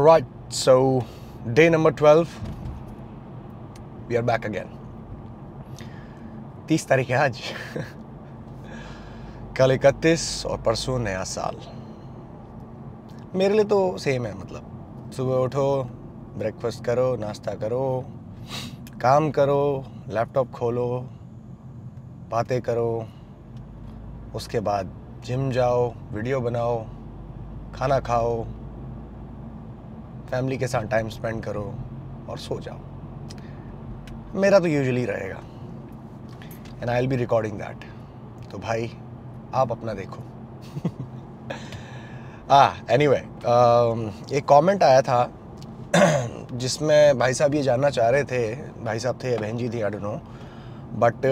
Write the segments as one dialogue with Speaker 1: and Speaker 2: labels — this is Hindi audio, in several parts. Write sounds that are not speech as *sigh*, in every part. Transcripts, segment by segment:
Speaker 1: All right, so day number 12, we are back again. तीस तारीख है आज। *laughs* कल इकतीस और परसों नया साल। मेरे लिए तो सेम है मतलब। सुबह उठो ब्रेकफास्ट करो नाश्ता करो काम करो लैपटॉप खोलो बातें करो उसके बाद जिम जाओ वीडियो बनाओ खाना खाओ फैमिली के साथ टाइम स्पेंड करो और सो जाओ। मेरा तो यूजुअली रहेगा। And I will be recording that तो भाई, आप अपना देखो। *laughs* आ एनीवे एक कमेंट आया था, *clears throat* जिसमें भाई साहब ये जानना चाह रहे थे, भाई साहब थे बहन जी थी आई डोंट नो बट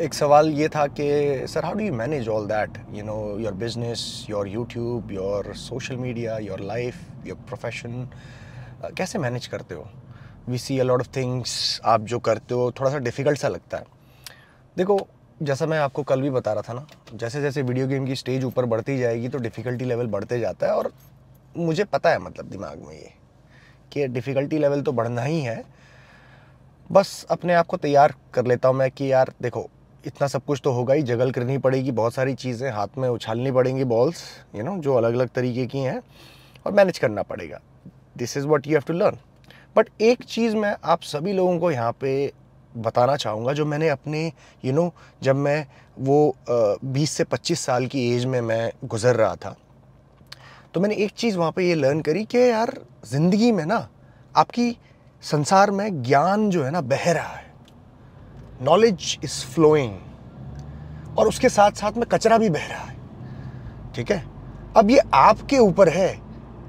Speaker 1: एक सवाल ये था कि sir how do you manage all that you know your business your YouTube your social media your life your profession कैसे मैनेज करते हो? We see a lot of things आप जो करते हो थोड़ा सा डिफ़िकल्ट सा लगता है। देखो, जैसा मैं आपको कल भी बता रहा था ना जैसे जैसे वीडियो गेम की स्टेज ऊपर बढ़ती जाएगी तो डिफ़िकल्टी लेवल बढ़ते जाता है और मुझे पता है मतलब दिमाग में ये, कि डिफ़िकल्टी लेवल तो बढ़ना ही है। बस अपने आप को तैयार कर लेता हूँ मैं कि यार, देखो, इतना सब कुछ तो होगा ही जगल करनी पड़ेगी, बहुत सारी चीज़ें हाथ में उछालनी पड़ेंगी बॉल्स यू नो जो अलग अलग तरीके की हैं। और मैनेज करना पड़ेगा। This is what you have to learn but एक चीज़ मैं आप सभी लोगों को यहाँ पे बताना चाहूँगा जो मैंने अपने यू you नो know, जब मैं वो बीस से पच्चीस साल की एज में मैं गुज़र रहा था तो मैंने एक चीज़ वहाँ पे ये लर्न करी कि यार ज़िंदगी में ना आपकी संसार में ज्ञान जो है ना बह रहा है। नॉलेज इज़ फ्लोइंग और उसके साथ साथ में कचरा भी बह रहा है। ठीक है? अब ये आपके ऊपर है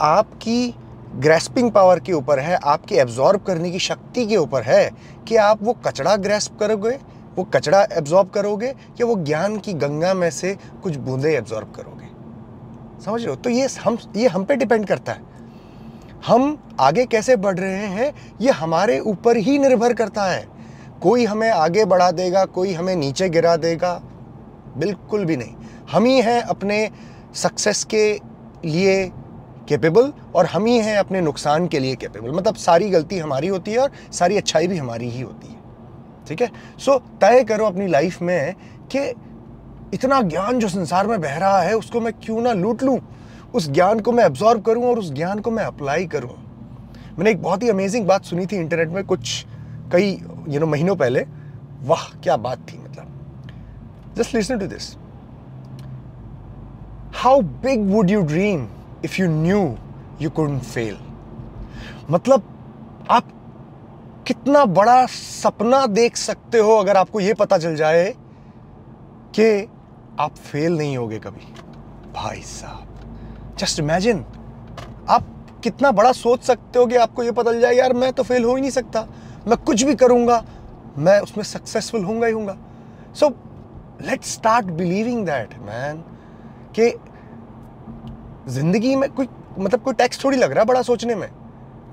Speaker 1: आपकी ग्रेस्पिंग पावर के ऊपर है, आपके एब्जॉर्ब करने की शक्ति के ऊपर है कि आप वो कचड़ा ग्रेस्प करोगे, वो कचड़ा एब्जॉर्ब करोगे या वो ज्ञान की गंगा में से कुछ बूंदे एब्जॉर्ब करोगे। समझ रहे हो? तो ये हम ये हम पे डिपेंड करता है। हम आगे कैसे बढ़ रहे हैं, ये हमारे ऊपर ही निर्भर करता है। कोई हमें आगे बढ़ा देगा, कोई हमें नीचे गिरा देगा, बिल्कुल भी नहीं। हम ही हैं अपने सक्सेस के लिए कैपेबल और हम ही हैं अपने नुकसान के लिए केपेबल मतलब सारी गलती हमारी होती है और सारी अच्छाई भी हमारी ही होती है। ठीक है? सो तय करो अपनी लाइफ में कि इतना ज्ञान जो संसार में बह रहा है, उसको मैं क्यों ना लूट लूँ? उस ज्ञान को मैं एब्जॉर्ब करूँ और उस ज्ञान को मैं अप्लाई करूँ। मैंने एक बहुत ही अमेजिंग बात सुनी थी इंटरनेट में कुछ, कई यू नो महीनों पहले। वाह, क्या बात थी मतलब। Just listen to this how big would you dream if you knew you couldn't fail मतलब आप कितना बड़ा सपना देख सकते हो अगर आपको यह पता चल जाए कि आप फेल नहीं होगे कभी। भाई साहब जस्ट इमेजिन आप कितना बड़ा सोच सकते हो कि आपको यह पता चल जाए, यार, मैं तो फेल हो ही नहीं सकता। मैं कुछ भी करूँगा, मैं उसमें सक्सेसफुल होऊँगा ही होऊँगा। So let start believing that man कि ज़िंदगी में कोई मतलब कोई टैक्स थोड़ी लग रहा है बड़ा सोचने में?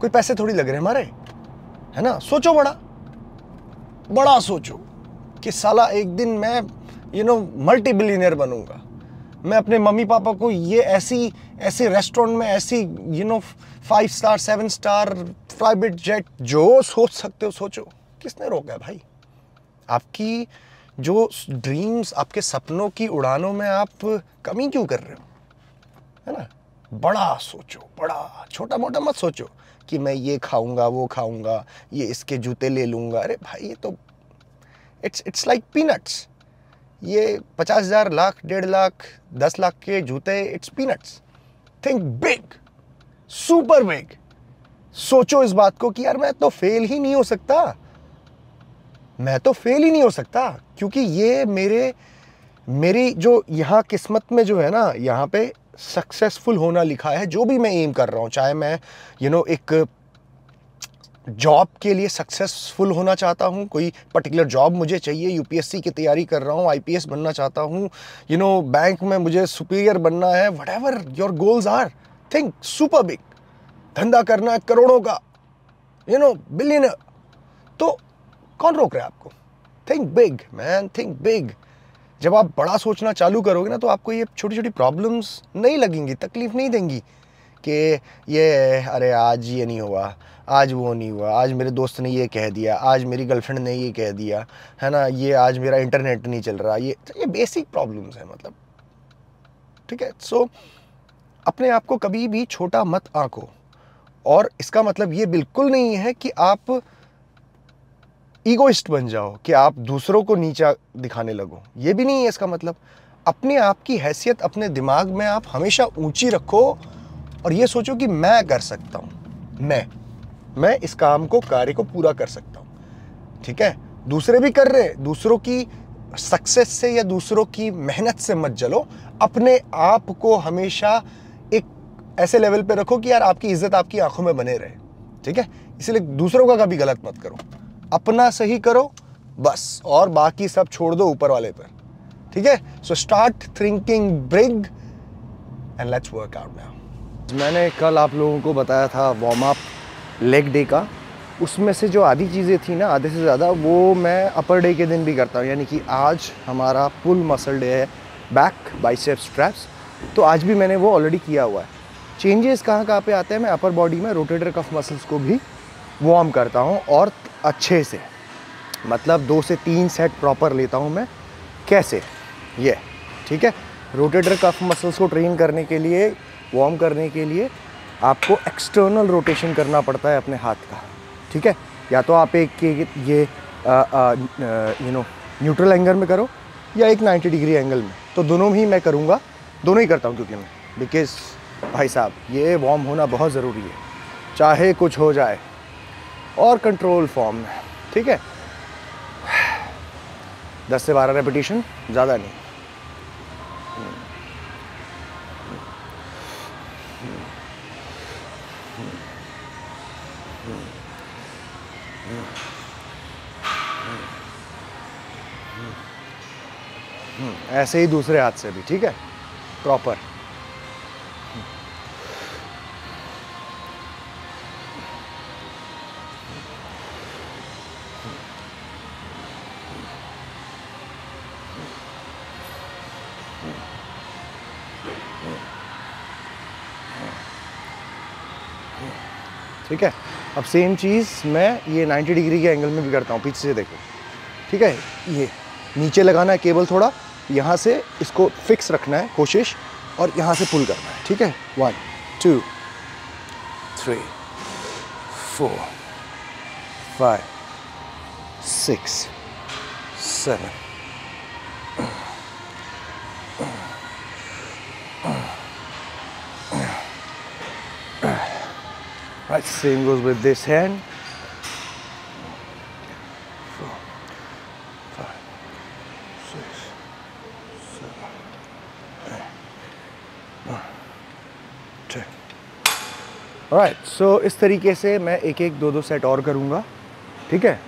Speaker 1: कोई पैसे थोड़ी लग रहे हैं हमारे? है ना? सोचो बड़ा। बड़ा सोचो कि साला एक दिन मैं यू नो मल्टी बिलीनियर बनूँगा। मैं अपने मम्मी पापा को ये ऐसी, ऐसे रेस्टोरेंट में ऐसी you know five star seven star private jet जो सोच सकते हो, सोचो। किसने रोका है भाई? आपकी जो ड्रीम्स आपके सपनों की उड़ानों में आप कमी क्यों कर रहे हो? है ना? बड़ा सोचो, बड़ा छोटा मोटा मत सोचो कि मैं ये खाऊँगा, वो खाऊँगा, ये इसके जूते ले लूँगा। अरे भाई, ये तो इट्स इट्स लाइक पीनट्स ये पचास हज़ार, लाख, डेढ़ लाख, दस लाख के जूते it's peanuts think big super big सोचो इस बात को कि यार मैं तो फेल ही नहीं हो सकता। मैं तो फेल ही नहीं हो सकता, क्योंकि ये मेरे, मेरी जो यहाँ किस्मत में जो है ना, यहाँ पे सक्सेसफुल होना लिखा है जो भी मैं एम कर रहा हूँ चाहे मैं यू you नो know, एक जॉब के लिए सक्सेसफुल होना चाहता हूँ कोई पर्टिकुलर जॉब मुझे चाहिए यूपीएससी की तैयारी कर रहा हूँ आईपीएस बनना चाहता हूँ यू नो बैंक में मुझे सुपीरियर बनना है whatever your goals are think super big धंधा करना है करोड़ों का यू नो बिलियन तो कौन रोक रहा है आपको? Think big man think big जब आप बड़ा सोचना चालू करोगे ना तो आपको ये छोटी छोटी प्रॉब्लम्स नहीं लगेंगी, तकलीफ़ नहीं देंगी कि ये, अरे, आज ये नहीं हुआ, आज वो नहीं हुआ, आज मेरे दोस्त ने ये कह दिया, आज मेरी गर्लफ्रेंड ने ये कह दिया, है ना, ये आज मेरा इंटरनेट नहीं चल रहा। ये ये बेसिक प्रॉब्लम्स है मतलब। ठीक है? सो अपने आप को कभी भी छोटा मत आंको। और इसका मतलब ये बिल्कुल नहीं है कि आप ईगोइस्ट बन जाओ कि आप दूसरों को नीचा दिखाने लगो। ये भी नहीं है इसका मतलब। अपने आप की हैसियत, अपने दिमाग में आप हमेशा ऊँची रखो और ये सोचो कि मैं कर सकता हूँ। मैं मैं इस काम को, कार्य को पूरा कर सकता हूँ। ठीक है? दूसरे भी कर रहे हैं। दूसरों की सक्सेस से या दूसरों की मेहनत से मत जलो। अपने आप को हमेशा एक ऐसे लेवल पे रखो कि यार आपकी इज़्ज़त आपकी आँखों में बने रहे। ठीक है? इसलिए दूसरों का कभी गलत मत करो। अपना सही करो, बस, और बाकी सब छोड़ दो ऊपर वाले पर। ठीक है? So start thinking big and let's work out now मैंने कल आप लोगों को बताया था वार्म अप लेग डे का। उसमें से जो आधी चीज़ें थी ना, आधे से ज़्यादा, वो मैं अपर डे के दिन भी करता हूँ। यानी कि आज हमारा फुल मसल डे है बैक बाइसेप स्ट्रैप्स तो आज भी मैंने वो ऑलरेडी किया हुआ है। चेंजेस कहाँ कहाँ पे आते हैं? मैं अपर बॉडी में रोटेटर कफ मसल्स को भी वार्म करता हूँ और अच्छे से। मतलब दो से तीन सेट प्रॉपर लेता हूँ मैं। कैसे? ये, ठीक है? रोटेटर कफ मसल्स को ट्रेन करने के लिए वार्म करने के लिए आपको एक्सटर्नल रोटेशन करना पड़ता है अपने हाथ का, ठीक है? या तो आप एक ये, यू नो न्यूट्रल एंगल में करो या एक 90 डिग्री एंगल में। तो दोनों ही मैं करूँगा, दोनों ही करता हूँ क्योंकि मैं। बिकॉज़ भाई साहब, ये वार्म होना बहुत ज़रूरी है। चाहे कुछ हो जाए और कंट्रोल फॉर्म में ठीक है दस से बारह रेपिटेशन ज़्यादा नहीं ऐसे ही दूसरे हाथ से भी ठीक है प्रॉपर ठीक है? अब सेम चीज़ मैं ये 90 डिग्री के एंगल में भी करता हूँ, पीछे से देखो। ठीक है? ये नीचे लगाना है केबल थोड़ा, यहाँ से इसको फिक्स रखना है कोशिश और यहाँ से पुल करना है, ठीक है? One two three four five six seven Right, same goes with this hand. Four, five, six, seven, eight, so इस तरीके से मैं एक एक दो दो सेट और करूँगा ठीक है?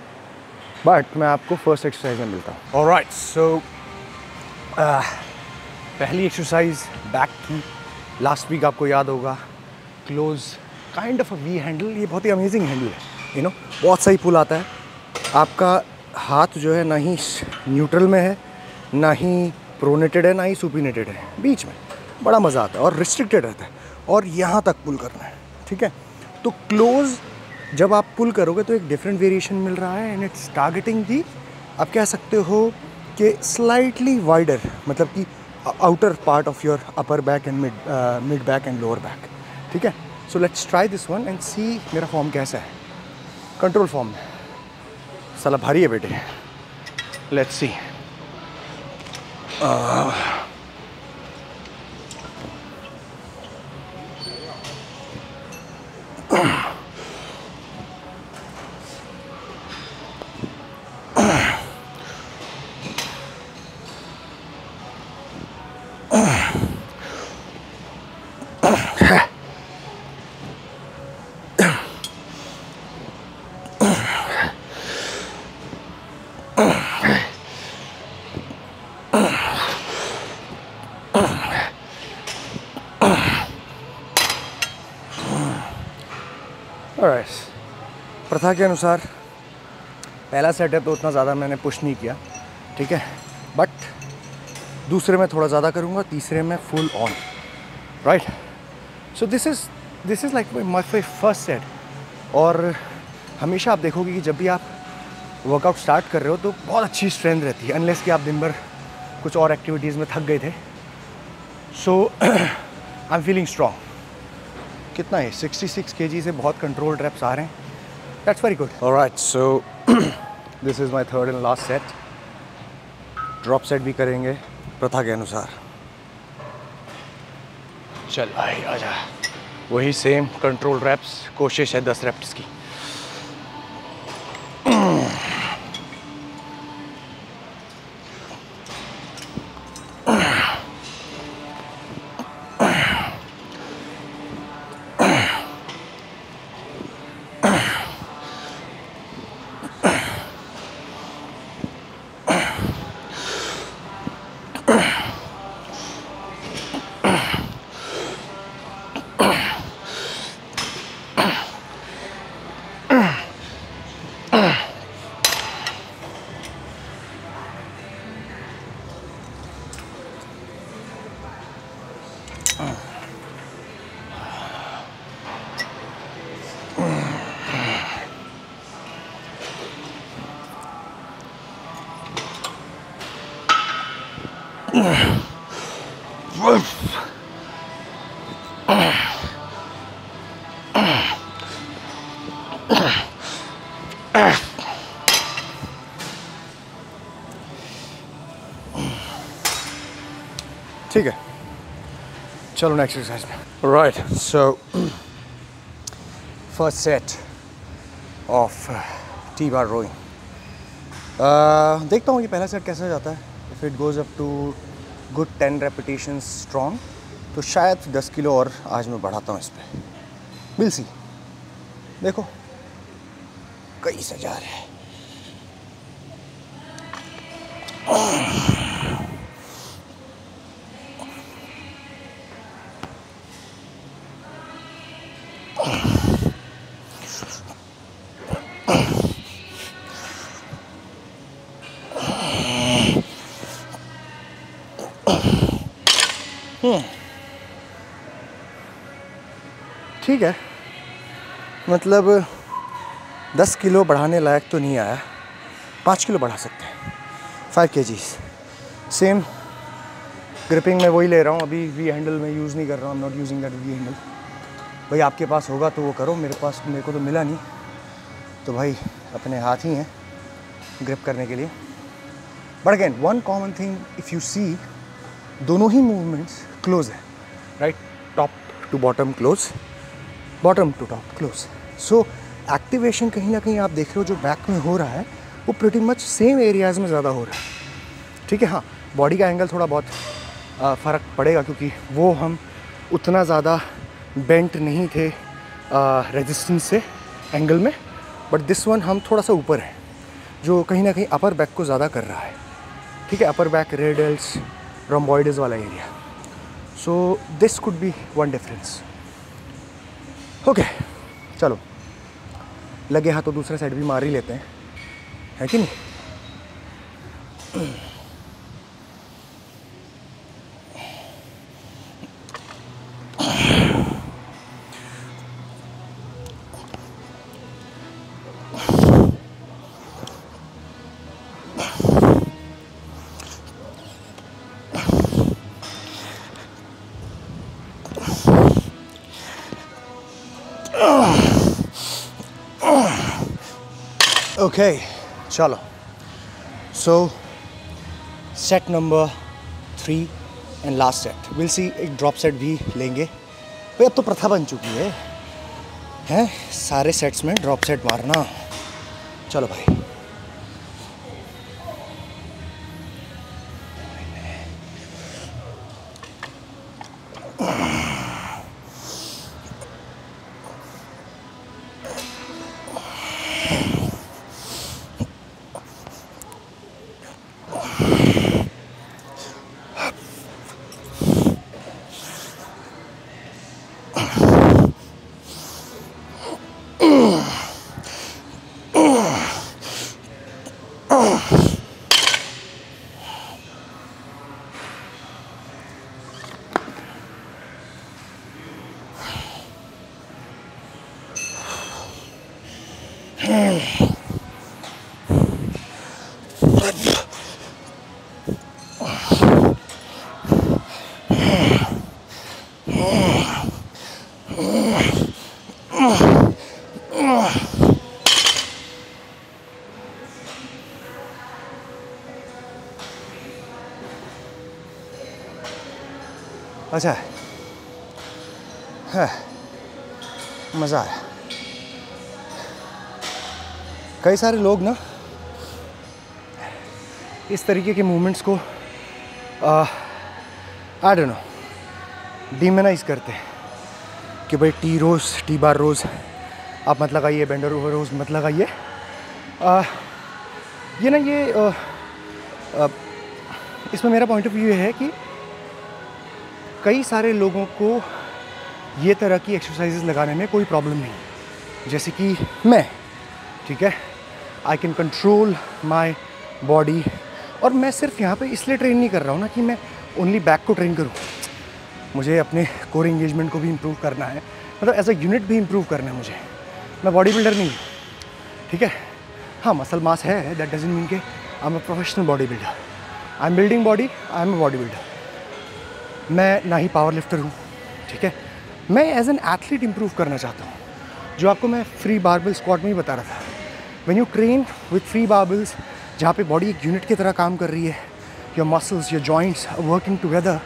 Speaker 1: बट मैं आपको फ़र्स्ट एक्सरसाइज में मिलता हूँ। और राइट सो पहली एक्सरसाइज बैक की। लास्ट वीक आपको याद होगा close kind of V handle ये बहुत ही अमेजिंग हैंडल है यू नो बहुत सही पुल आता है। आपका हाथ जो है ना ही न्यूट्रल में है, ना ही प्रोनेटेड है, ना ही सुपीनेटेड है, बीच में बड़ा मज़ा आता है और रिस्ट्रिक्टेड रहता है और यहाँ तक पुल करना है, ठीक है? तो क्लोज जब आप पुल करोगे तो एक डिफरेंट वेरिएशन मिल रहा है एंड इट्स टारगेटिंग दी आप कह सकते हो कि स्लाइटली वाइडर मतलब कि outer part of your upper back and mid mid back and lower back ठीक है? So let's try this one and see मेरा फॉर्म कैसा है? कंट्रोल फॉर्म में साला भारी है बेटे। लेट्स सी *clears throat* प्रथा के अनुसार पहला सेट है तो उतना ज़्यादा मैंने पुश नहीं किया, ठीक है? बट दूसरे में थोड़ा ज़्यादा करूँगा, तीसरे में full on right so this is this is like my my first set और हमेशा आप देखोगे कि जब भी आप वर्कआउट स्टार्ट कर रहे हो तो बहुत अच्छी स्ट्रेंथ रहती है अनलेस कि आप दिन भर कुछ और एक्टिविटीज़ में थक गए थे। So I am feeling strong कितना है? 66 के से बहुत कंट्रोल रेप्स आ रहे हैं। That's good. All right, so *clears throat* this is my third and last set. Drop set भी करेंगे प्रथा के अनुसार चल भाई आजा वही सेम कंट्रोल रैप्स कोशिश है दस रैप्स की ठीक है। चलो नेक्स्ट एक्सरसाइज में। Right so first set of T bar rowing देखता हूँ कि पहला सेट कैसा जाता है। If it goes up to good ten repetition strong तो शायद दस किलो और आज मैं बढ़ाता हूँ इस पर मिल सी देखो कई सजा रहे हैं। ठीक है। मतलब दस किलो बढ़ाने लायक तो नहीं आया। पाँच किलो बढ़ा सकते हैं। फाइव के सेम ग्रिपिंग में वही ले रहा हूँ। अभी वी हैंडल में यूज़ नहीं कर रहा हूँ। Not using that V handle भाई, आपके पास होगा तो वो करो। मेरे पास, मेरे को तो मिला नहीं। तो भाई, अपने हाथ ही हैं ग्रिप करने के लिए। But again one common thing if you see दोनों ही मूवमेंट्स क्लोज है। Right top to bottom close bottom to top close so activation कहीं ना कहीं आप देख रहे हो जो बैक में हो रहा है, वो प्रिटी मच सेम एरियाज़ में ज़्यादा हो रहा है। ठीक है हाँ बॉडी का एंगल थोड़ा बहुत फ़र्क पड़ेगा क्योंकि वो हम उतना ज़्यादा बेंट नहीं थे रेजिस्टेंस से एंगल में बट दिस वन हम थोड़ा सा ऊपर है, जो कहीं ना कहीं अपर बैक को ज़्यादा कर रहा है। ठीक है अपर बैक रेडल्स रोम्बॉइडस वाला area so this could be one difference okay, चलो। लगे हाँ तो दूसरा साइड भी मार ही लेते हैं। है कि नहीं? ओके चलो। So set number three and last set will see एक ड्रॉप सेट भी लेंगे। भाई अब तो प्रथा बन चुकी है। हैं? सारे सेट्स में ड्रॉप सेट मारना। चलो भाई। Ôi trời Mà giỏi à? कई सारे लोग ना इस तरीके के मूवमेंट्स को आई डोंट नो डीमनाइज करते हैं कि भाई टी रोज़ टी बार रोज़, आप मत लगाइए बेंडर ओवर रोज़ मत लगाइए। ये ना ये इसमें मेरा पॉइंट ऑफ़ व्यू है कि कई सारे लोगों को ये तरह की एक्सरसाइजेज लगाने में कोई प्रॉब्लम नहीं जैसे कि मैं, ठीक है? I can control my body और मैं सिर्फ़ यहाँ पे इसलिए ट्रेन नहीं कर रहा हूँ ना कि मैं ओनली बैक को ट्रेन करूँ। मुझे अपने कोर इंगेजमेंट को भी इम्प्रूव करना है। मतलब एज अ यूनिट भी इम्प्रूव करना है मुझे। मैं बॉडी बिल्डर नहीं हूँ। ठीक है? हाँ मसल मास है दैट डजेंट मीन के I am a professional body builder I am building body I am a body builder मैं ना ही पावर लिफ्टर हूँ। ठीक है? मैं एज एन एथलीट इम्प्रूव करना चाहता हूँ। जो आपको मैं फ्री बारबल स्क्वाड में ही बता रहा था। When you train with free barbells जहाँ पे बॉडी एक यूनिट की तरह काम कर रही है your muscles your joints working together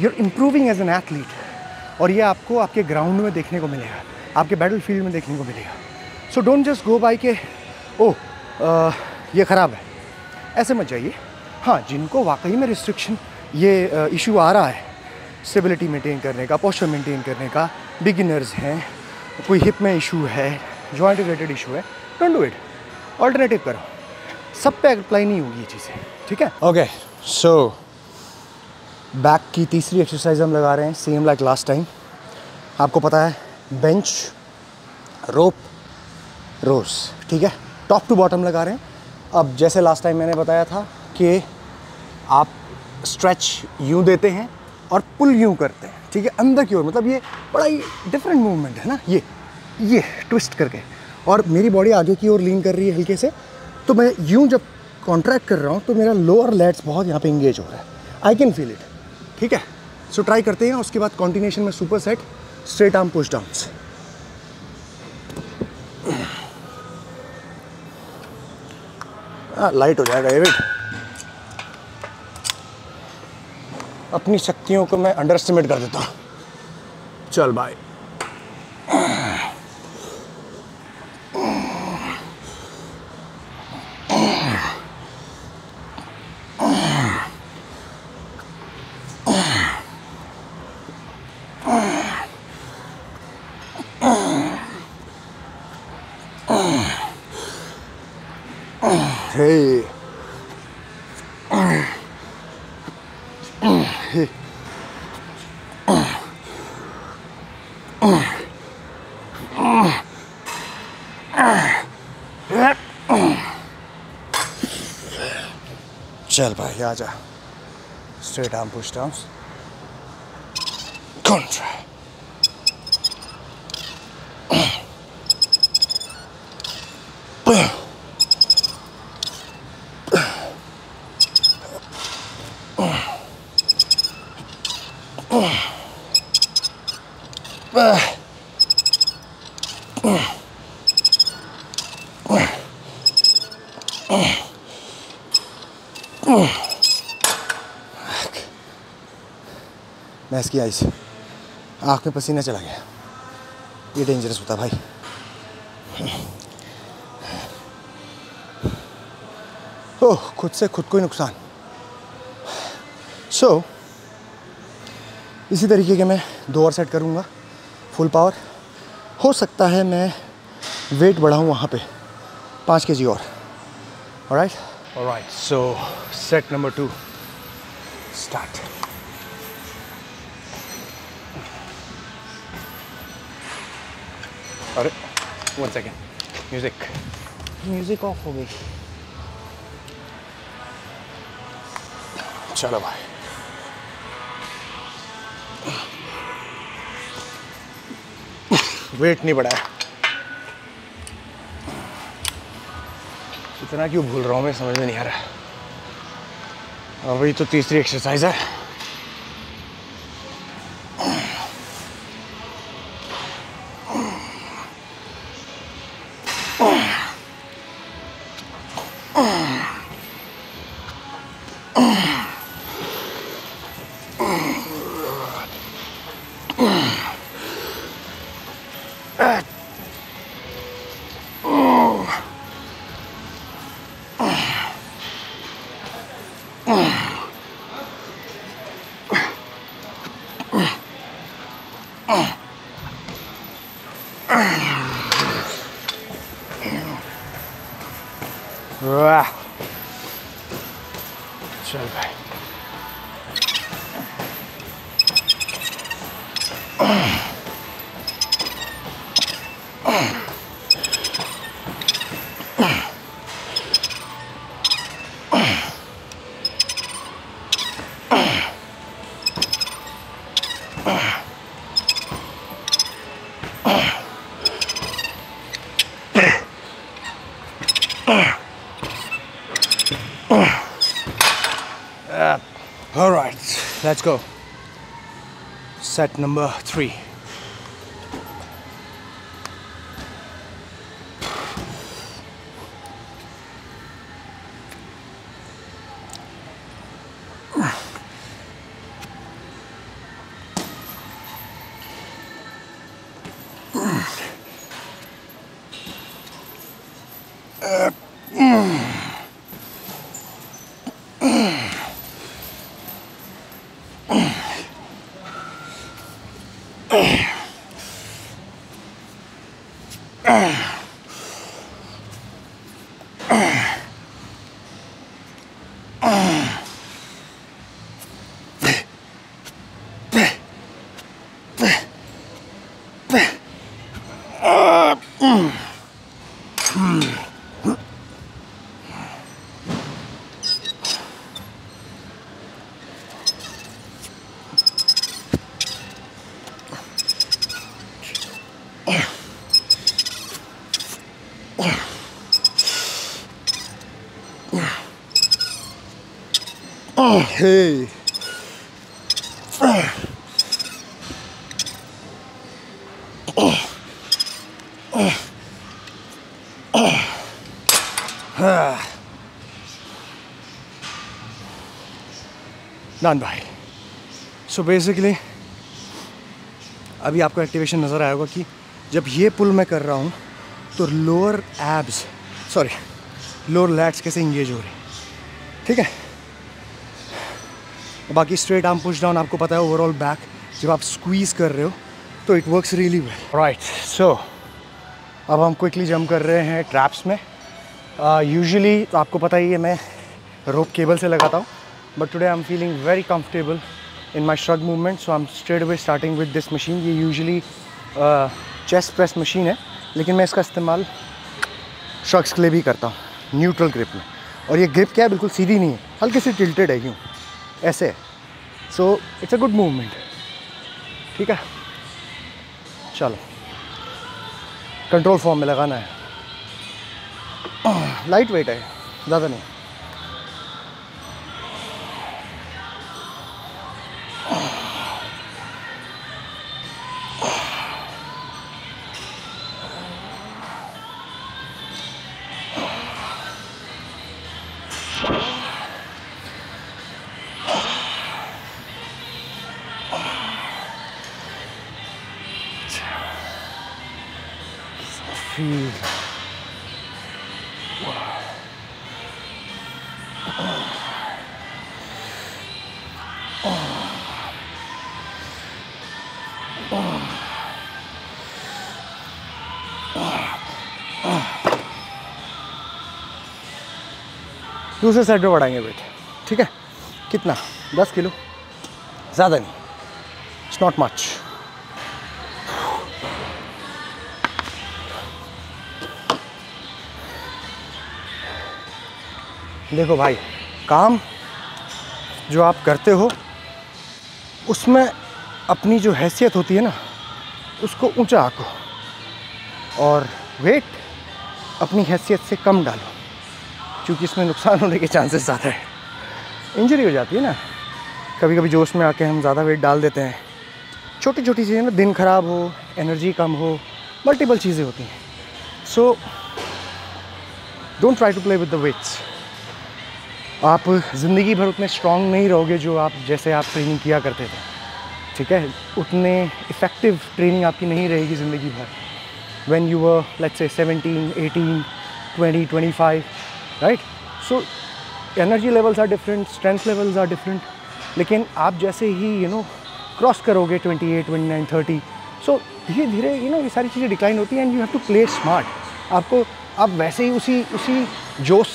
Speaker 1: you're improving as an athlete और ये आपको आपके ग्राउंड में देखने को मिलेगा आपके बैटल फ़ील्ड में देखने को मिलेगा। So don't just go by K O आ, ये ख़राब है। ऐसे मत जाइए। हाँ जिनको वाकई में रिस्ट्रिक्शन ये इशू uh, आ रहा है स्टेबिलिटी मेंटेन करने का पोस्चर मेंटेन करने का बिगिनर्स हैं कोई हिप में इशू है जॉइंट रिलेटेड इशू है डोंट डू इट ऑल्टरनेटिव करो। सब पे अप्लाई नहीं होगी ये चीज़ें, ठीक है? ओके सो बैक की तीसरी एक्सरसाइज हम लगा रहे हैं सेम लाइक लास्ट टाइम आपको पता है बेंच रोप रोज ठीक है? टॉप टू बॉटम लगा रहे हैं। अब जैसे लास्ट टाइम मैंने बताया था कि आप स्ट्रेच यूँ देते हैं और पुल यूँ करते हैं, ठीक है? अंदर की ओर मतलब ये बड़ा ही डिफरेंट मूवमेंट है ना? ये ये ट्विस्ट करके। और मेरी बॉडी आगे की ओर लीन कर रही है हल्के से। तो मैं यूँ जब कॉन्ट्रैक्ट कर रहा हूँ तो मेरा लोअर लेट्स बहुत यहाँ पे इंगेज हो रहा है। आई कैन फील इट ठीक है? सो ट्राई करते हैं, उसके बाद कॉन्टिनेशन में super set straight arm push downs light हो जाएगा एविड अपनी शक्तियों को मैं अंडर कर देता हूँ। चल बाय चल भाई आजा। स्ट्रेट आर्म पुश डाउन मैं इसकी आइस। आँख में पसीना चला गया। ये डेंजरस होता भाई। ओह खुद से खुद को ही नुकसान। सो so, इसी तरीके के मैं दो और सेट करूँगा। फुल पावर हो सकता है मैं वेट बढ़ाऊँ वहाँ पे। पाँच के जी और right right so set number two start अरे one second music music off हो गई। चलो भाई वेट नहीं बढ़ाया इतना क्यों भूल रहा हूँ मैं समझ में नहीं आ रहा। अभी तो तीसरी एक्सरसाइज है। Set number three. Uh, Hey. Done भाई सो बेसिकली अभी आपको एक्टिवेशन नज़र आया होगा कि जब ये पुल मैं कर रहा हूँ तो lower abs sorry lower lats कैसे इंगेज हो रही ठीक है बाकी स्ट्रेट आर्म पुश डाउन आपको पता है ओवरऑल बैक जब आप स्क्वीज़ कर रहे हो तो it works really well right so अब हम क्विकली जंप कर रहे हैं ट्रैप्स में। यूजुअली uh, आपको पता ही है मैं रोप केबल से लगाता हूँ but today I am feeling very comfortable in my shrug movement so I am straight way starting with this machine ये यूजुअली चेस्ट प्रेस मशीन है लेकिन मैं इसका इस्तेमाल श्रग्स के लिए भी करता हूँ न्यूट्रल ग्रिप में। और ये ग्रिप क्या है बिल्कुल सीधी नहीं है हल्की सी टिल्टेड है यूँ ऐसे so it's a good movement ठीक है? चलो। कंट्रोल फॉर्म में लगाना है। *clears throat* लाइट वेट है, ज़्यादा नहीं। दूसरे साइड पे बढ़ाएँगे वेट ठीक है? कितना? दस किलो। ज़्यादा नहीं। इट्स नॉट मच देखो भाई, काम जो आप करते हो, उसमें अपनी जो हैसियत होती है ना, उसको ऊँचा आको। और वेट अपनी हैसियत से कम डालो। क्योंकि इसमें नुकसान होने के चांसेस ज़्यादा है। इंजरी हो जाती है ना। कभी कभी जोश में आके हम ज़्यादा वेट डाल देते हैं। छोटी छोटी चीज़ें ना, दिन ख़राब हो एनर्जी कम हो मल्टीपल चीज़ें होती हैं। So don't try to play with the weights आप ज़िंदगी भर उतने स्ट्रांग नहीं रहोगे जो आप, जैसे आप ट्रेनिंग किया करते थे। ठीक है? उतने इफ़ेक्टिव ट्रेनिंग आपकी नहीं रहेगी ज़िंदगी भर। When you were let's say seventeen eighteen twenty twenty five right so energy levels are different strength levels are different लेकिन आप जैसे ही यू नो क्रॉस करोगे twenty eight twenty nine thirty so धीरे धीरे यू नो ये सारी चीज़ें डिक्लाइन होती हैं and you have to play smart आपको, आप वैसे ही उसी उसी जोश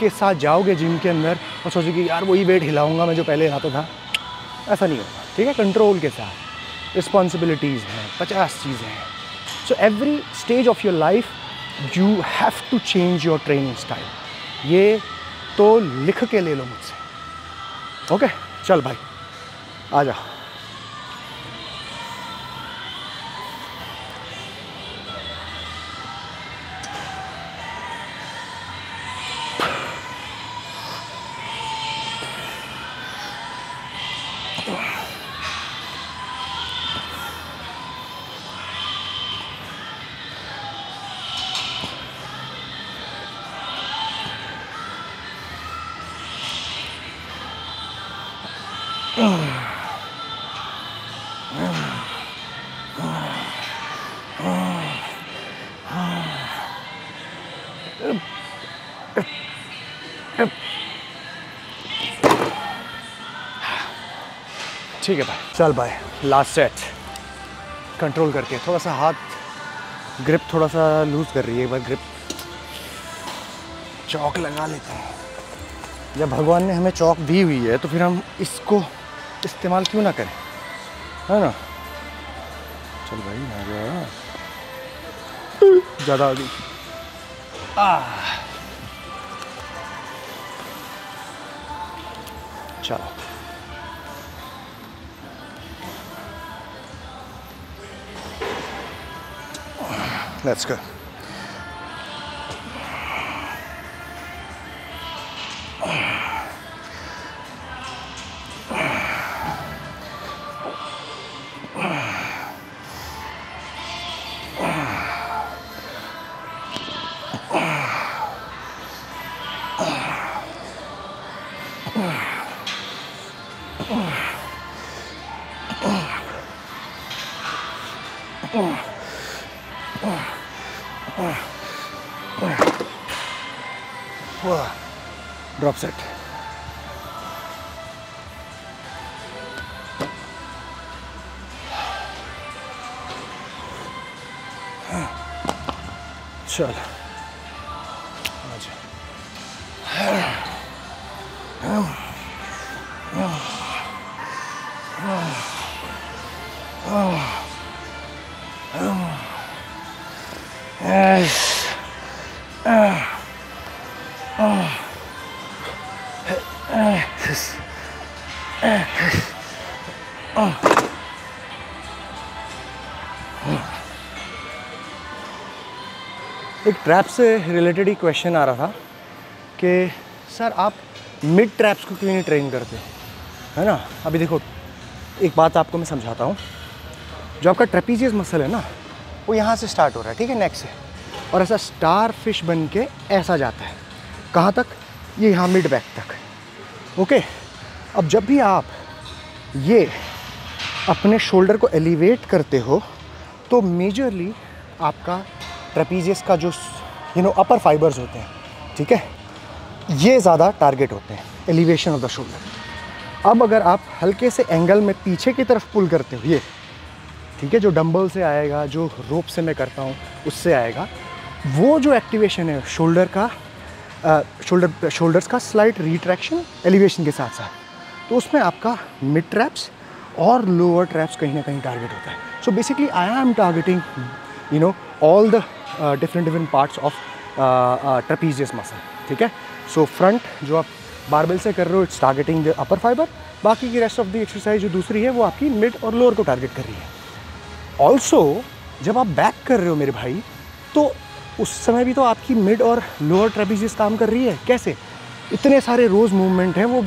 Speaker 1: के साथ जाओगे जिम के अंदर और सोचोगे यार वही वेट हिलाऊँगा मैं जो पहले हिलाता था। ऐसा नहीं होगा ठीक है? कंट्रोल के साथ। रिस्पॉन्सिबिलिटीज़ हैं, पचास चीज़ें हैं। So every stage of your life you have to change your training style ये तो लिख के ले लो मुझसे। ओके चल भाई आ जा। ठीक है भाई। चल भाई लास्ट सेट कंट्रोल करके, थोड़ा सा हाथ ग्रिप थोड़ा सा लूज़ कर रही है, एक बार ग्रिप चौक लगा लेते हैं। जब भगवान ने हमें चौक दी हुई है तो फिर हम इसको इस्तेमाल क्यों ना करें? है ना? चल भाई, आ गया। ज़्यादा आ। गई चलो। Let's go. चल Yes. एक ट्रैप से रिलेटेड ही क्वेश्चन आ रहा था कि, सर, आप मिड ट्रैप्स को क्यों नहीं ट्रेन करते है? ना? अभी देखो, एक बात आपको मैं समझाता हूँ। जो आपका ट्रेपीजियस मसल है ना, वो यहाँ से स्टार्ट हो रहा है, ठीक है नेक से। और ऐसा स्टार फ़िश बन के ऐसा जाता है। कहाँ तक? ये यहाँ मिड बैक तक। ओके अब जब भी आप ये अपने शोल्डर को एलिवेट करते हो तो मेजरली आपका ट्रेपीजियस का जो यू नो अपर फाइबर्स होते हैं, ठीक है? ये ज़्यादा टारगेट होते हैं एलिवेशन ऑफ़ द शोल्डर अब अगर आप हल्के से एंगल में पीछे की तरफ़ पुल करते हो ये ठीक है, जो डंबल से आएगा, जो रोप से मैं करता हूँ, उससे आएगा, वो जो एक्टिवेशन है शोल्डर का शोल्डर शोल्डर्स का स्लाइट रिट्रैक्शन एलिवेशन के साथ साथ तो उसमें आपका मिड ट्रैप्स और लोअर ट्रैप्स कहीं ना कहीं टारगेट होता है. So basically I am targeting you know all the different different parts of trapezius muscle ठीक है? सो फ्रंट जो आप बारबेल से कर रहे हो it's targeting the upper fiber बाकी की रेस्ट ऑफ़ द एक्सरसाइज जो दूसरी है, वो आपकी मिड और लोअर को टारगेट कर रही है। ऑल्सो जब आप बैक कर रहे हो मेरे भाई तो
Speaker 2: उस समय भी तो आपकी मिड और लोअर ट्रेपिजियस काम कर रही है। कैसे? इतने सारे रोज मूवमेंट हैं, वो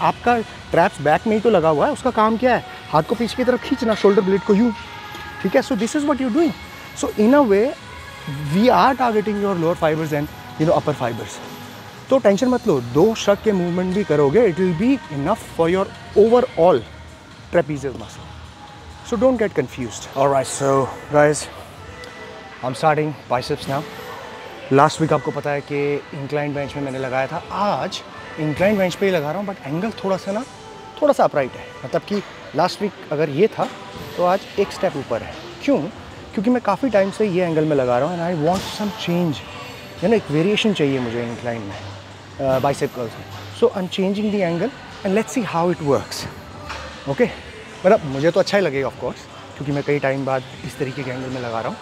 Speaker 2: आपका ट्रैप्स बैक में ही तो लगा हुआ है, उसका काम क्या है? हाथ को पीछे की तरफ़ खींचना शोल्डर ब्लेड को यूँ। ठीक है? So this is what you doing so in a way we are targeting your lower fibers and you know upper fibers तो टेंशन मत लो दो शक के मूवमेंट भी करोगे it will be enough for your overall trapezius muscle. So don't get confused. All right, so guys, I'm starting biceps now. Last week आपको पता है कि इंक्लाइन बेंच में मैंने लगाया था आज इंक्लाइन बेंच पे ही लगा रहा हूँ बट एंगल थोड़ा सा ना थोड़ा सा अपराइट है मतलब कि लास्ट वीक अगर ये था तो आज एक स्टेप ऊपर है क्यों क्योंकि मैं काफ़ी टाइम से ये एंगल में लगा रहा हूँ and I want some change you know एक वेरिएशन चाहिए मुझे इंक्लाइन में बाइसेप कर्ल्स में. So I am changing the angle and let's see how it works okay मतलब मुझे तो अच्छा ही लगेगा ऑफकोर्स क्योंकि मैं कई टाइम बाद इस तरीके के एंगल में लगा रहा हूँ.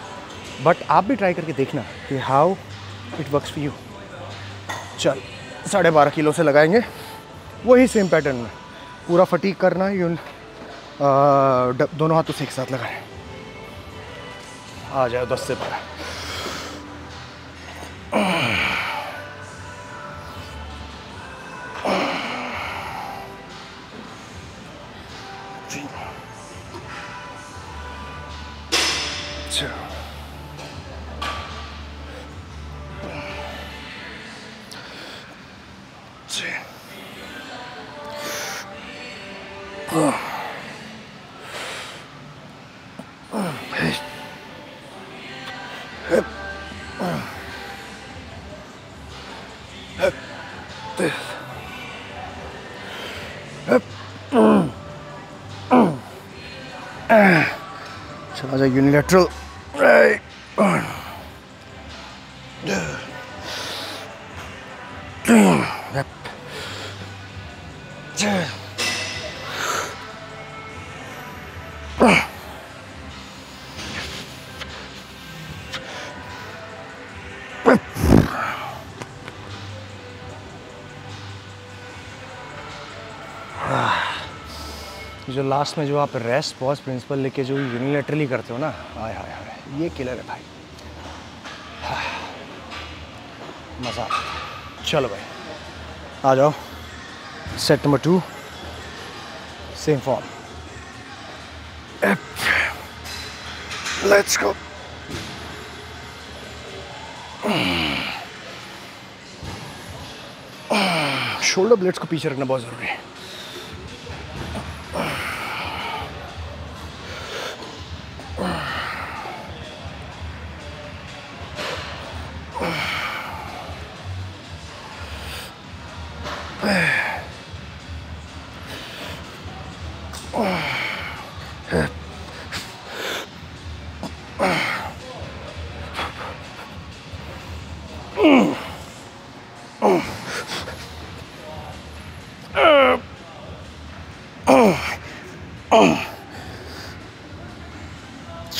Speaker 2: बट आप भी ट्राई करके देखना कि how it works for you चल, साढ़े बारह किलो से लगाएँगे. वही सेम पैटर्न में. पूरा फटीक करना है यून दोनों हाथों से एक साथ लगाए. आ जाओ दस से बारह two, three, eight, चला जाए यूनिलेटरल राइट लास्ट में जो आप रेस्ट पॉज प्रिंसिपल लेके जो यूनिलेटरली करते हो ना हाय हाय हाय ये किलर है भाई। मज़ा चलो भाई, आ जाओ। Set number two same form let's go shoulder blades को पीछे रखना बहुत ज़रूरी है।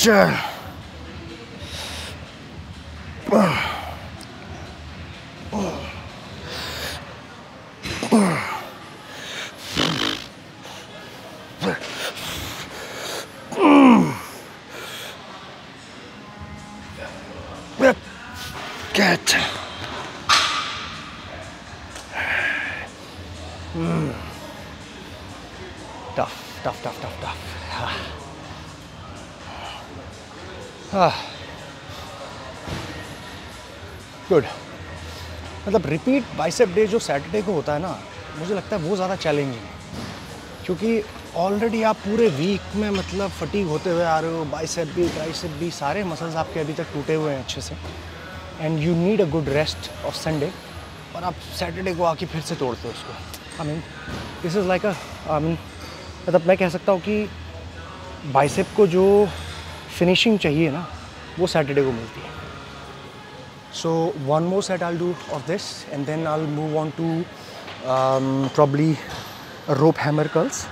Speaker 2: चल Get. मतलब रिपीट बाइसेप डे जो सैटरडे को होता है ना, मुझे लगता है वो ज़्यादा चैलेंजिंग है। क्योंकि ऑलरेडी आप पूरे वीक में मतलब फटीक होते हुए आ रहे हो बाइसेप भी ट्राइसेप भी, सारे मसल्स आपके अभी तक टूटे हुए हैं अच्छे से। And you need a good rest of Sunday और आप सैटरडे को आके फिर से तोड़ते हो उसको। I mean this is like I mean मतलब मैं कह सकता हूँ कि बाइसेप को जो फिनिशिंग चाहिए ना, वो सैटरडे को मिलती है। So one more set I'll do of this and then I'll move on to probably rope hammer curls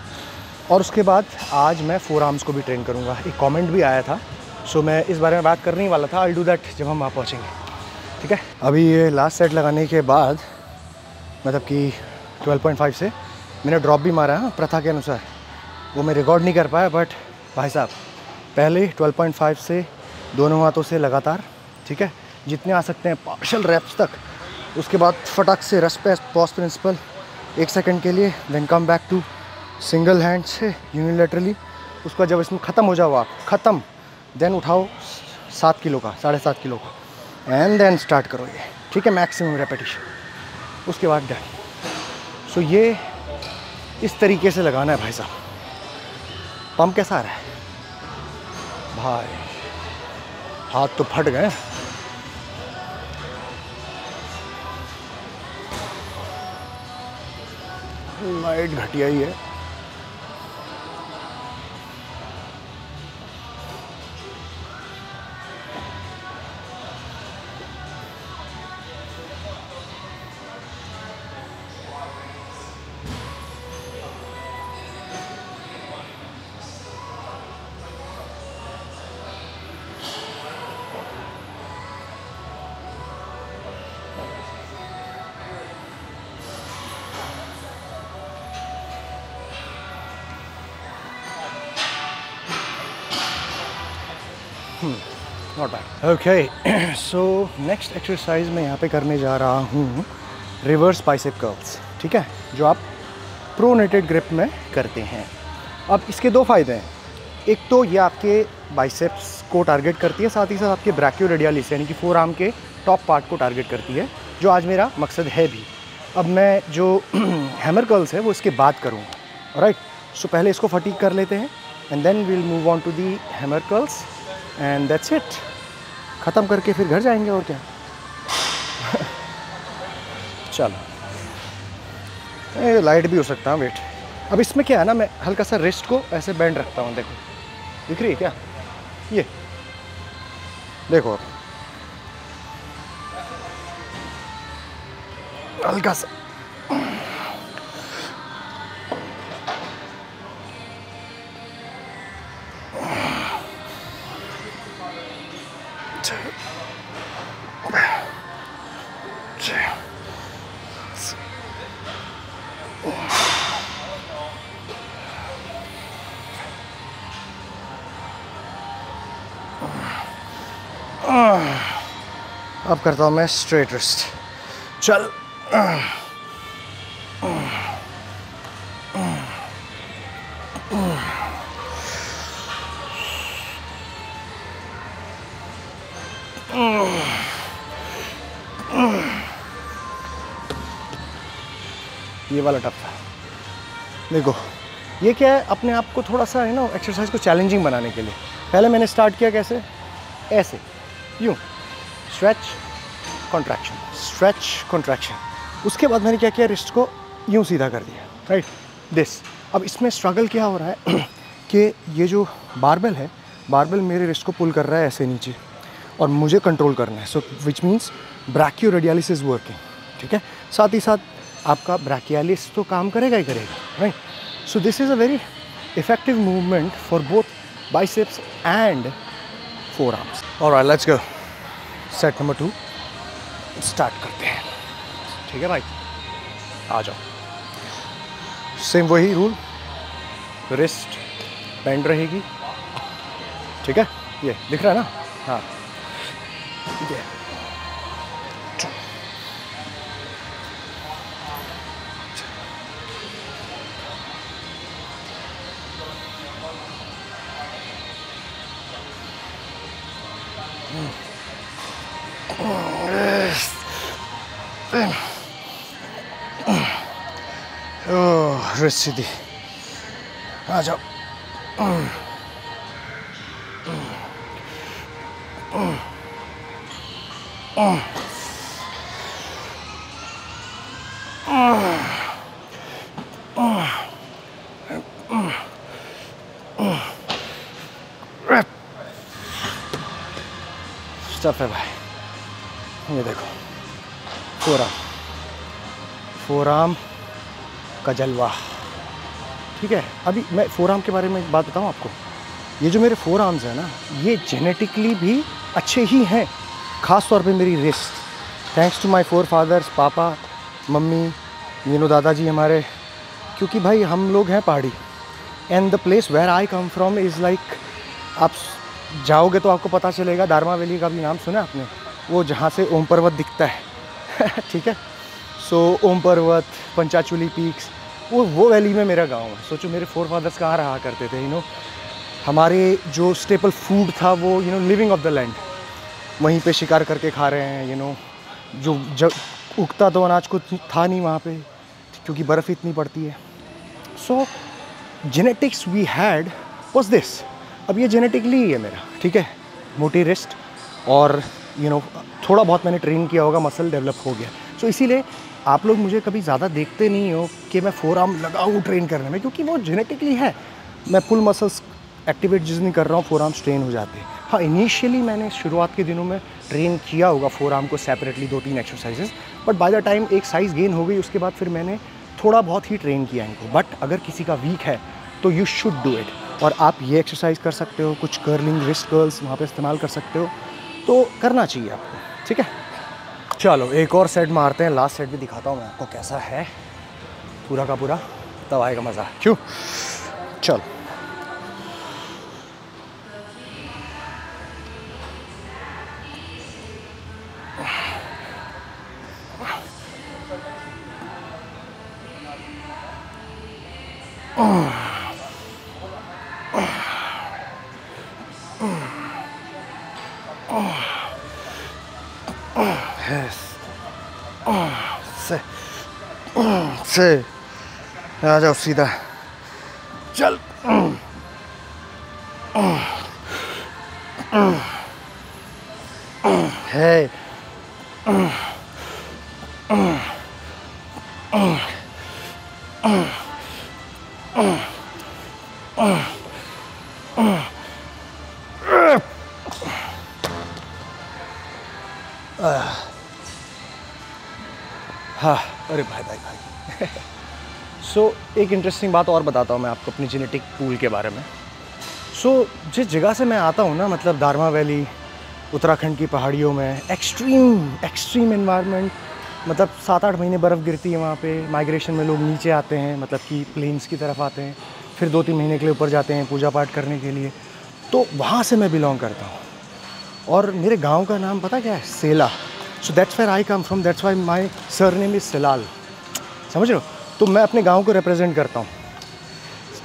Speaker 2: और उसके बाद आज मैं फोर आर्म्स को भी ट्रेन करूँगा। एक कमेंट भी आया था। सो so, मैं इस बारे में बात करने ही वाला था। आई डू दैट जब हम वहाँ पहुँचेंगे। ठीक है? अभी ये लास्ट सेट लगाने के बाद मतलब कि 12.5 से मैंने ड्रॉप भी मारा है प्रथा के अनुसार। वो मैं रिकॉर्ड नहीं कर पाया बट भाई साहब पहले 12.5 से दोनों हाथों से लगातार ठीक है? जितने आ सकते हैं पार्शल रैप्स तक। उसके बाद फटाक से रस पे पॉस प्रिंसिपल एक सेकंड के लिए then come back to single hand से यूनिलेटरली उसका जब इसमें ख़त्म हो जाओ आप, ख़त्म देन उठाओ सात किलो का, साढ़े सात किलो का। एंड देन स्टार्ट करो ये। ठीक है मैक्सिमम रेपिटेशन उसके बाद डन सो ये इस तरीके से लगाना है भाई साहब। पंप कैसा आ रहा है? भाई, हाथ तो फट गए घटिया ही है। ओके सो नेक्स्ट एक्सरसाइज मैं यहाँ पे करने जा रहा हूँ रिवर्स बाइसेप कर्ल्स ठीक है? जो आप प्रोनेटेड ग्रिप में करते हैं। अब इसके दो फ़ायदे हैं। एक तो ये आपके बाइसेप्स को टारगेट करती है, साथ ही साथ आपके ब्रैक्यो रेडियालिस यानी कि फोर आर्म के टॉप पार्ट को टारगेट करती है, जो आज मेरा मकसद है भी। अब मैं जो हैमर कर्ल्स है, वो इसके बाद करूँगा राइट सो पहले इसको फटीक कर लेते हैं and then will move on to the hammer curls and that's it ख़त्म करके फिर घर जाएँगे और क्या? चलो। ये लाइट भी हो सकता है वेट अब इसमें क्या है ना मैं हल्का सा रिस्ट को ऐसे बैंड रखता हूँ देखो। दिख रही है क्या? ये। देखो अब। हल्का सा। करता हूँ मैं स्ट्रेट रिस्ट चल। ये वाला टफ था। देखो, ये क्या है, अपने आप को थोड़ा सा है ना एक्सरसाइज को चैलेंजिंग बनाने के लिए। पहले मैंने स्टार्ट किया कैसे? ऐसे। यूँ। स्ट्रेच कॉन्ट्रैक्शन स्ट्रेच कॉन्ट्रैक्शन उसके बाद मैंने क्या किया? रिस्ट को यूँ सीधा कर दिया। राइट दिस अब इसमें स्ट्रगल क्या हो रहा है? *clears throat* कि ये जो बारबेल है बारबेल मेरे रिस्ट को पुल कर रहा है ऐसे नीचे और मुझे कंट्रोल करना है। So which means brachioradialis is working ठीक है? साथ ही साथ आपका ब्रैकियालिस तो काम करेगा ही करेगा। Right so this is a very effective movement for both forearms. All right, let's go. Set number two. Start करते हैं। ठीक है भाई? आ जाओ। सेम वही रूल रिस्ट बैंड रहेगी। ठीक है? ये दिख रहा है ना? हाँ। ये। रिस्ट सीधी। आ जाओ। स्टफ़ है भाई। ये देखो। फोर आर्म फोर का जलवा। ठीक है अभी मैं फोर आर्म के बारे में एक बात बताऊँ आपको। ये जो मेरे फोर आर्म्स हैं ना ये जेनेटिकली भी अच्छे ही हैं ख़ास तौर पे मेरी wrist thanks to my forefathers पापा मम्मी यू नो दादाजी हमारे क्योंकि भाई हम लोग हैं पहाड़ी। And the place where I come from is like आप जाओगे तो आपको पता चलेगा दारमा वैली का भी नाम सुना आपने? वो जहाँ से ओम पर्वत दिखता है। *laughs* ठीक है? सो so, ओम पर्वत पंचाचुली पीक्स वो वो वैली में मेरा गाँव है। सोचो मेरे फोर फादर्स कहाँ रहा करते थे यू नो हमारे जो स्टेपल फ़ूड था वो you know living off the land वहीं पे शिकार करके खा रहे हैं यू नो जो जब उगता तो अनाज कुछ था नहीं वहाँ पे क्योंकि बर्फ़ इतनी पड़ती है। So genetics we had was this अब ये जेनेटिकली ही है मेरा ठीक है? मोटी रिस्ट और यू you नो know, थोड़ा बहुत मैंने ट्रेन किया होगा मसल डेवलप हो गया। सो so, इसीलिए आप लोग मुझे कभी ज़्यादा देखते नहीं हो कि मैं फोर आर्म लगाऊँ ट्रेन करने में, क्योंकि वो जेनेटिकली है। मैं फुल मसल्स एक्टिवेट जिस दिन कर रहा हूँ फोर आर्म्स ट्रेन हो जाते हैं। हाँ इनिशियली मैंने शुरुआत के दिनों में ट्रेन किया होगा फोर आर्म को सेपरेटली दो तीन exercises but by the time एक साइज़ गेन हो गई, उसके बाद फिर मैंने थोड़ा बहुत ही ट्रेन किया इनको। बट अगर किसी का वीक है तो यू शुड डू इट और आप ये एक्सरसाइज कर सकते हो, कुछ कर्लिंग रिस्ट कर्ल्स वहाँ पर इस्तेमाल कर सकते हो। तो करना चाहिए आपको, ठीक है? चलो, एक और सेट मारते हैं। लास्ट सेट भी दिखाता हूँ मैं आपको कैसा है। पूरा का पूरा, तब आएगा मज़ा। क्यों? चलो। Yes. से। आ जाओ सीधा। चल। है। हाँ। अरे भाई भाई भाई। सो so, एक इंटरेस्टिंग बात और बताता हूँ मैं आपको अपनी जेनेटिक पूल के बारे में। सो so, जिस जगह से मैं आता हूँ ना मतलब दारमा वैली उत्तराखंड की पहाड़ियों में एक्सट्रीम एक्सट्रीम इन्वायरमेंट मतलब सात आठ महीने बर्फ़ गिरती है वहाँ पे माइग्रेशन में लोग नीचे आते हैं मतलब कि प्लेन्स की तरफ़ आते हैं फिर दो तीन महीने के लिए ऊपर जाते हैं पूजा पाठ करने के लिए। तो वहाँ से मैं बिलोंग करता हूँ। और मेरे गाँव का नाम पता क्या है? Sela. So that's where I come from that's why my surname is Silal समझ रहे हो? तो मैं अपने गाँव को रिप्रेजेंट करता हूँ।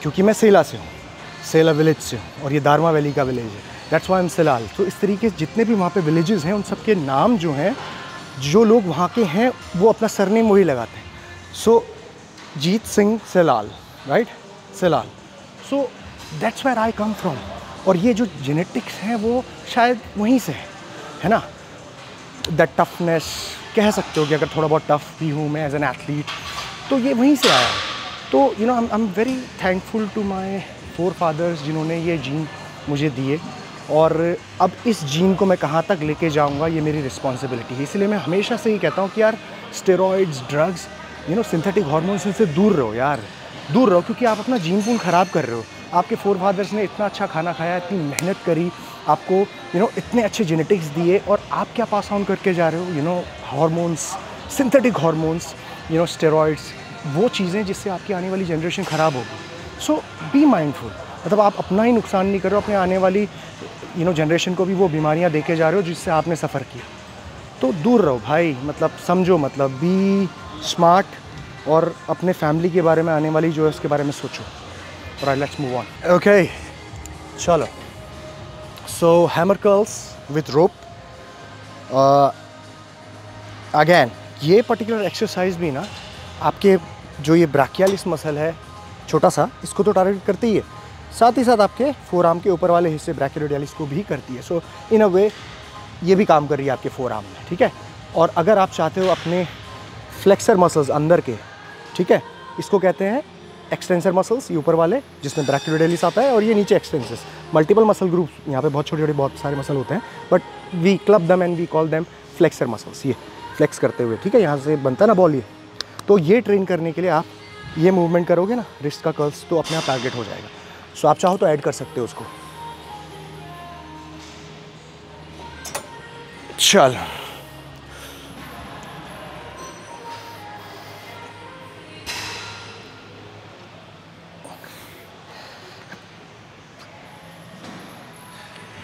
Speaker 2: क्योंकि मैं सेला से हूँ, सेला विलेज से हूँ, और ये दारमा वैली का विलेज है। दैट्स वाई एम सिलाल तो इस तरीके से जितने भी वहाँ पे विलेजेस हैं, उन सबके नाम जो हैं, जो लोग वहाँ के हैं, वो अपना सरनेम वही लगाते हैं। So Jeet Singh Selal right Selal. So that's where I come from और ये जो जेनेटिक्स हैं, वो शायद वहीं से है है ना? दैट टफनेस कह सकते हो कि अगर थोड़ा बहुत टफ भी हूँ मैं एज एन एथलीट तो ये वहीं से आया। तो you know I am very thankful to my forefathers जिन्होंने ये जीन मुझे दिए। और अब इस जीन को मैं कहाँ तक लेके जाऊँगा, ये मेरी रिस्पॉन्सिबिलिटी है। इसलिए मैं हमेशा से ही कहता हूँ कि यार steroids drugs you know synthetic hormones से दूर रहो यार। दूर रहो, क्योंकि आप अपना जीन पूल ख़राब कर रहे हो। आपके फोर फादर्स ने इतना अच्छा खाना खाया, इतनी मेहनत करी आपको यू नो इतने अच्छे जेनेटिक्स दिए और आप क्या पास ऑन करके जा रहे हो? You know hormones synthetic hormones you know steroids वो चीज़ें जिससे आपकी आने वाली जनरेशन ख़राब होगी। सो बी माइंडफुल मतलब आप अपना ही नुकसान नहीं कर रहे हो अपने आने वाली यू नो जनरेशन को भी वो बीमारियाँ देके जा रहे हो जिससे आपने सफ़र किया। तो दूर रहो भाई मतलब समझो मतलब बी स्मार्ट और अपने फैमिली के बारे में आने वाली जो है उसके बारे में सोचो। और I let's move on okay चलो। So hammer curls with rope again ये पर्टिकुलर एक्सरसाइज भी ना, आपके जो ये ब्राकियालिस मसल है, छोटा सा, इसको तो टारगेट करती ही। साथ ही साथ आपके फोर आर्म के ऊपर वाले हिस्से ब्रैकेलोडियालिस को भी करती है। सो इन अ वे ये भी काम कर रही है आपके फोर आर्म में, ठीक है? और अगर आप चाहते हो अपने फ्लेक्सर मसल्स अंदर के, ठीक है? इसको कहते हैं एक्सटेंसर मसल्स ये ऊपर वाले, जिसमें ब्रैकेलोडियालिस आता है, और ये नीचे एक्सटेंसर्स मल्टीपल मसल ग्रुप यहाँ पे बहुत छोटे छोटे बहुत सारे मसल होते हैं but we club them and we call them flexor muscles ये फ्लेक्स करते हुए, ठीक है? यहाँ से बनता है ना बॉल ये। तो ये ट्रेन करने के लिए आप ये मूवमेंट करोगे ना रिस्ट का कर्ल्स तो अपने आप टारगेट हो जाएगा। सो आप चाहो तो ऐड कर सकते हो उसको। चल।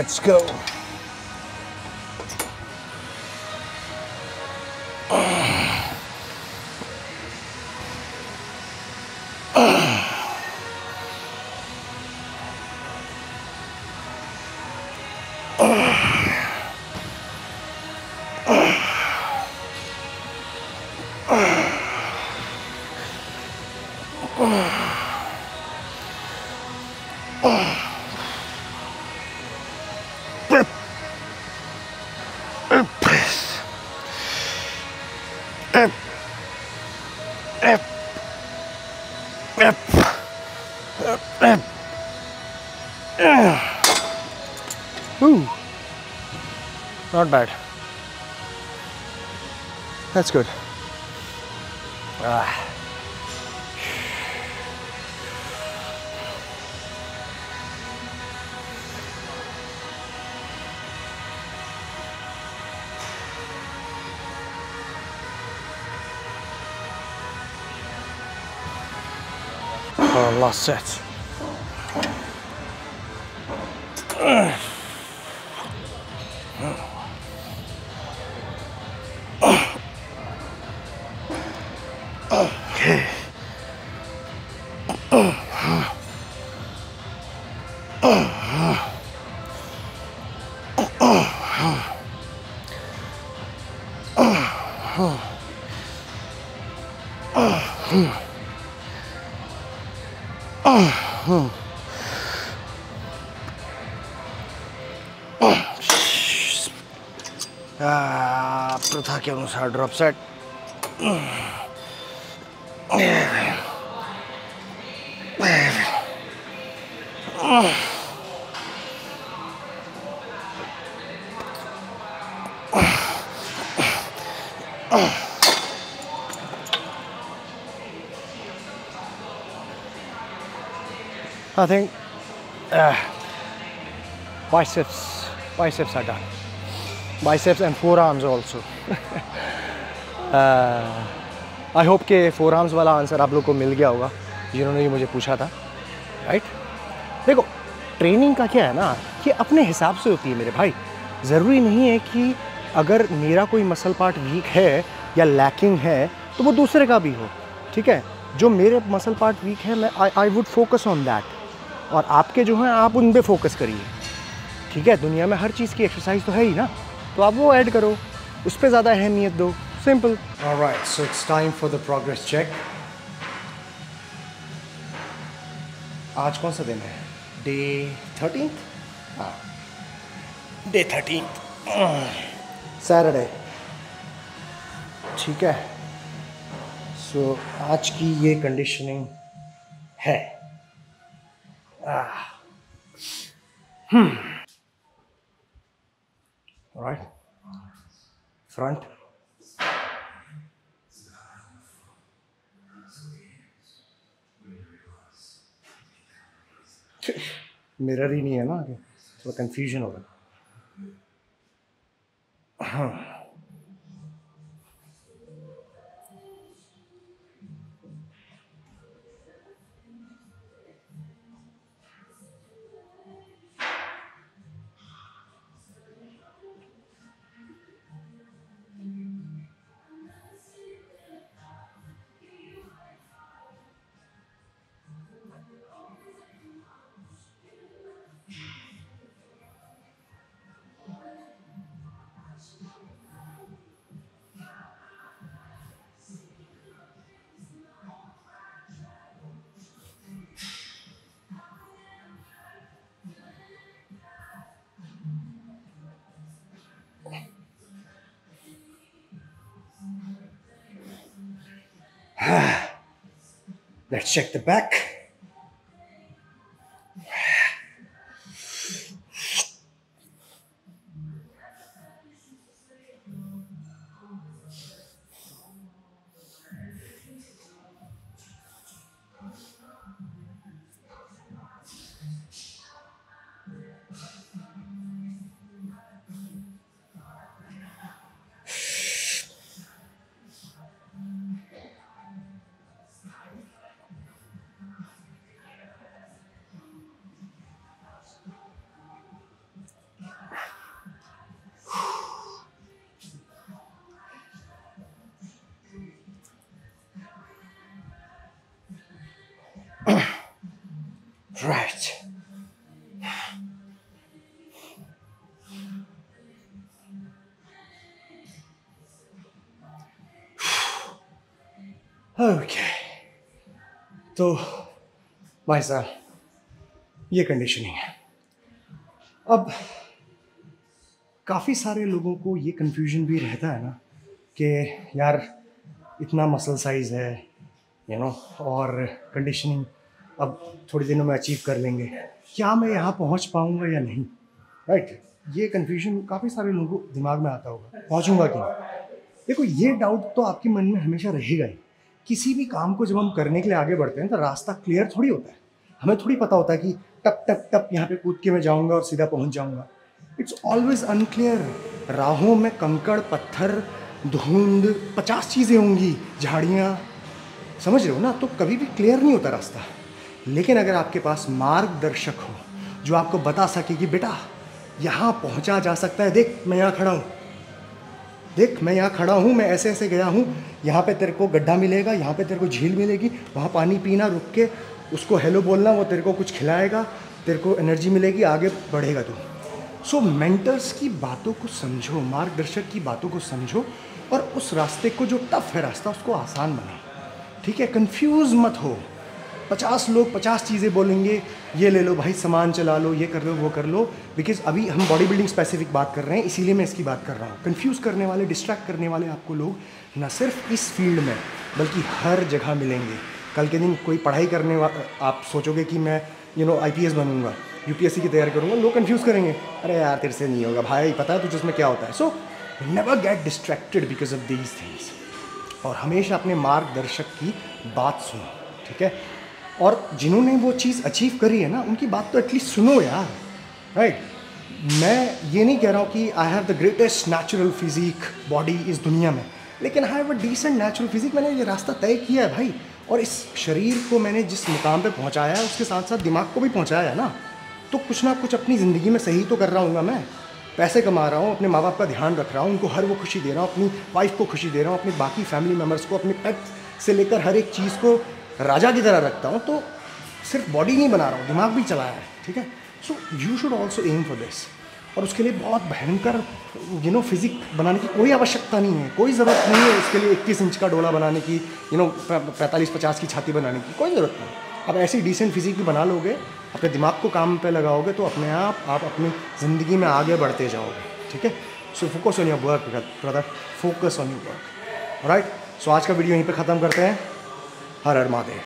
Speaker 1: let's go.
Speaker 2: Not bad. That's good. Ah. *sighs*
Speaker 1: Last set. के अनुसार drop set
Speaker 2: I think uh, biceps, biceps are done. Biceps and forearms also. I hope के फोर आर्म्स वाला आंसर आप लोग को मिल गया होगा, जिन्होंने ये मुझे पूछा था राइट देखो ट्रेनिंग का क्या है ना कि अपने हिसाब से होती है मेरे भाई। ज़रूरी नहीं है कि अगर मेरा कोई मसल पार्ट वीक है या लैकिंग है तो वो दूसरे का भी हो, ठीक है? जो मेरे मसल पार्ट वीक है, मैं I would focus on that और आपके जो हैं, आप उन पर फोकस करिए, ठीक है? दुनिया में हर चीज़ की एक्सरसाइज तो है ही ना। तो आप वो ऐड करो। उस पर ज़्यादा अहमियत दो।
Speaker 1: Simple so it's time for the progress check. आज कौन सा दिन है? डे थर्टीन हाँ। डे थर्टीन सैटरडे ठीक है। सो so, आज की ये कंडीशनिंग है। राइट फ्रंट मिरर ही नहीं है ना आगे। थोड़ा कंफ्यूजन होगा *sighs* Let's check the back.
Speaker 2: Okay तो भाई साहब, ये कंडीशनिंग है। अब, काफ़ी सारे लोगों को ये कन्फ्यूज़न भी रहता है ना, कि यार, इतना मसल साइज़ है यू नो और कंडीशनिंग अब थोड़ी दिनों में अचीव कर लेंगे। क्या मैं यहाँ पहुँच पाऊँगा या नहीं? Right right? ये कन्फ्यूज़न काफ़ी सारे लोगों को दिमाग में आता होगा। पहुँचूँगा क्यों? देखो, ये डाउट तो आपके मन में हमेशा रहेगा ही। किसी भी काम को जब हम करने के लिए आगे बढ़ते हैं तो रास्ता क्लियर थोड़ी होता है। हमें थोड़ी पता होता है कि टप टप टप यहाँ पे कूद के मैं जाऊँगा और सीधा पहुँच जाऊँगा। इट्स ऑलवेज अनक्लियर राहों में कंकड़, पत्थर, धुंध, पचास चीज़ें होंगी, झाड़ियाँ। समझ रहे हो ना? तो कभी भी क्लियर नहीं होता रास्ता। लेकिन अगर आपके पास मार्गदर्शक हो, जो आपको बता सके कि बेटा, यहाँ पहुँचा जा सकता है, देख, मैं यहाँ खड़ा हूँ। देख मैं यहाँ खड़ा हूँ मैं ऐसे ऐसे गया हूँ यहाँ पे तेरे को गड्ढा मिलेगा यहाँ पे तेरे को झील मिलेगी वहाँ पानी पीना रुक के उसको हेलो बोलना वो तेरे को कुछ खिलाएगा तेरे को एनर्जी मिलेगी आगे बढ़ेगा तू। सो so, मेंटर्स की बातों को समझो मार्गदर्शक की बातों को समझो और उस रास्ते को जो टफ है रास्ता उसको आसान बनाओ। ठीक है? कंफ्यूज मत हो। पचास लोग पचास चीज़ें बोलेंगे, ये ले लो भाई, सामान चला लो, ये कर लो, वो कर लो। बिकॉज़ अभी हम बॉडी बिल्डिंग स्पेसिफिक बात कर रहे हैं, इसीलिए मैं इसकी बात कर रहा हूँ। कन्फ्यूज़ करने वाले डिस्ट्रैक्ट करने वाले आपको लोग ना सिर्फ़ इस फ़ील्ड में, बल्कि हर जगह मिलेंगे। कल के दिन कोई पढ़ाई करने वाला आप सोचोगे कि मैं यू नो आईपीएस बनूँगा यूपीएससी की तैयारी करूँगा, लोग कन्फ्यूज़ करेंगे, अरे यार, तेरे से नहीं होगा भाई, पता है तुझे उसमें क्या होता है? So never get distracted because of these things और हमेशा अपने मार्गदर्शक की बात सुनो, ठीक है? और जिन्होंने वो चीज़ अचीव करी है ना, उनकी बात तो एटलीस्ट सुनो यार राइट right? मैं ये नहीं कह रहा हूँ कि I have the greatest natural physique body इस दुनिया में, लेकिन I have a decent natural physique मैंने ये रास्ता तय किया है भाई, और इस शरीर को मैंने जिस मुकाम पे पहुँचाया है, उसके साथ साथ दिमाग को भी पहुँचाया है ना तो कुछ ना कुछ अपनी ज़िंदगी में सही तो कर रहा हूँ मैं पैसे कमा रहा हूँ, अपने माँ बाप का ध्यान रख रहा हूँ, उनको हर वो खुशी दे रहा हूँ, अपनी वाइफ को खुशी दे रहा हूँ, अपने बाकी फैमिली मेंबर्स को, अपने पेट से लेकर हर एक चीज़ को राजा की तरह रखता हूँ तो सिर्फ़ बॉडी नहीं बना रहा हूँ, दिमाग भी चलाया है, ठीक है? So you should also aim for this और उसके लिए बहुत भयंकर यू नो फिजिक बनाने की कोई आवश्यकता नहीं है, कोई ज़रूरत नहीं है उसके लिए इक्कीस इंच का डोला बनाने की यू नो पैंतालीस, पचास की छाती बनाने की, कोई ज़रूरत नहीं। अब ऐसी डिसेंट फिजिक भी बना लोगे, अपने दिमाग को काम पे लगाओगे तो अपने आप आप अपनी ज़िंदगी में आगे बढ़ते जाओगे, ठीक है? So focus on your work brother focus on your work right so आज का वीडियो यहीं पे ख़त्म करते हैं। हर हर महादेव।